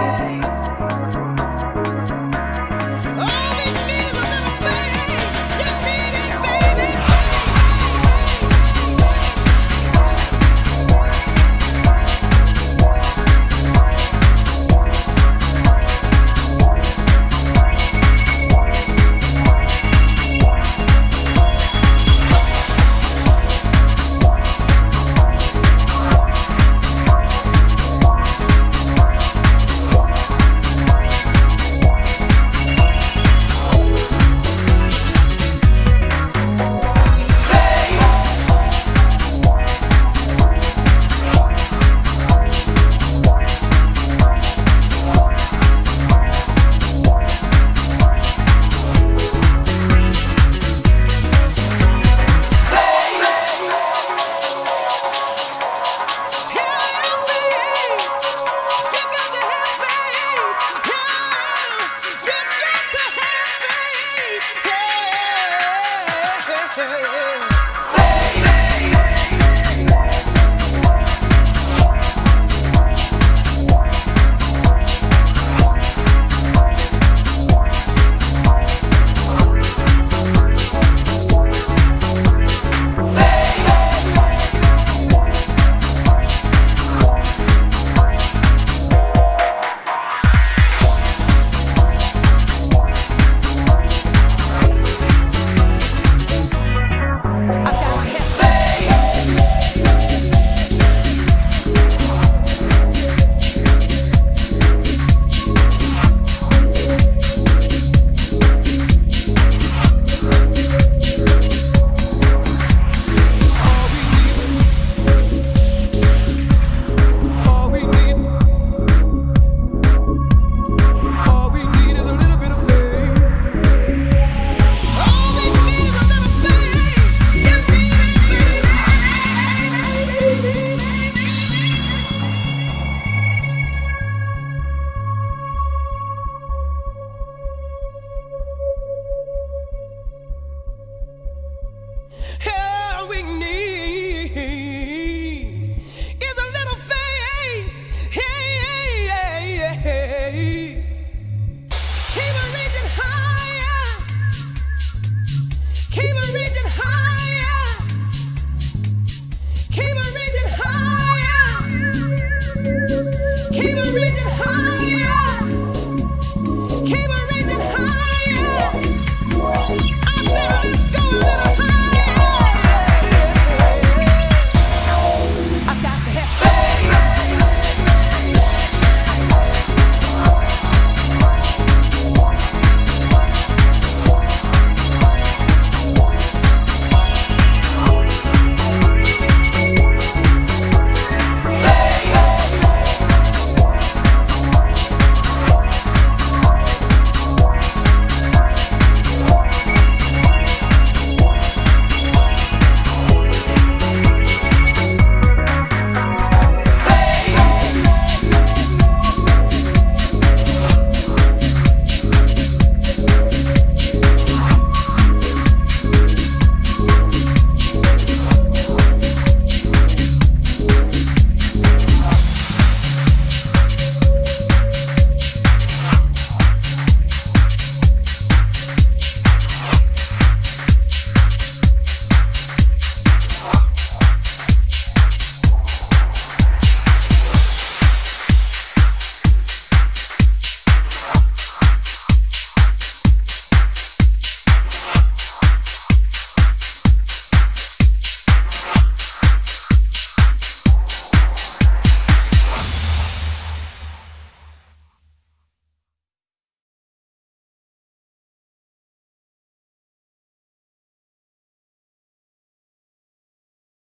Bye.